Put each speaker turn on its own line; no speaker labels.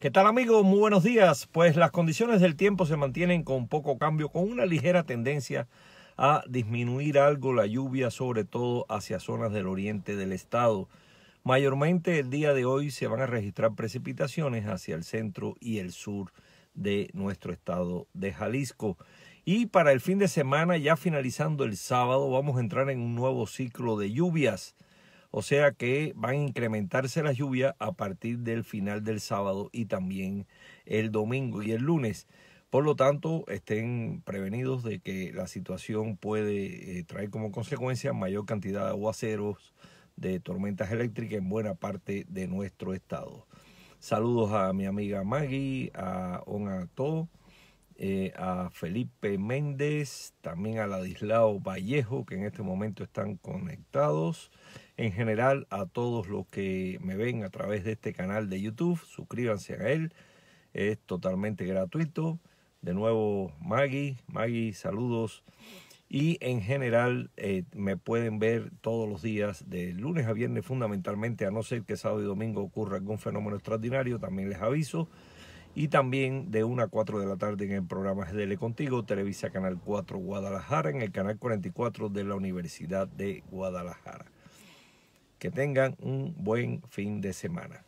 ¿Qué tal amigos? Muy buenos días. Pues las condiciones del tiempo se mantienen con poco cambio, con una ligera tendencia a disminuir algo la lluvia, sobre todo hacia zonas del oriente del estado. Mayormente el día de hoy se van a registrar precipitaciones hacia el centro y el sur de nuestro estado de Jalisco. Y para el fin de semana, ya finalizando el sábado, vamos a entrar en un nuevo ciclo de lluvias. O sea que van a incrementarse las lluvias a partir del final del sábado y también el domingo y el lunes. Por lo tanto, estén prevenidos de que la situación puede eh, traer como consecuencia mayor cantidad de aguaceros, de tormentas eléctricas en buena parte de nuestro estado. Saludos a mi amiga Maggie, a Onato, eh, a Felipe Méndez, también a Ladislao Vallejo, que en este momento están conectados en general a todos los que me ven a través de este canal de YouTube. Suscríbanse a él, es totalmente gratuito. De nuevo, Maggie, Maggie, saludos. Y en general eh, me pueden ver todos los días, de lunes a viernes fundamentalmente, a no ser que sábado y domingo ocurra algún fenómeno extraordinario, también les aviso. Y también de 1 a 4 de la tarde en el programa GDL Contigo, Televisa Canal 4 Guadalajara, en el canal 44 de la Universidad de Guadalajara. Que tengan un buen fin de semana.